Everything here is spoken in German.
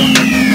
Musik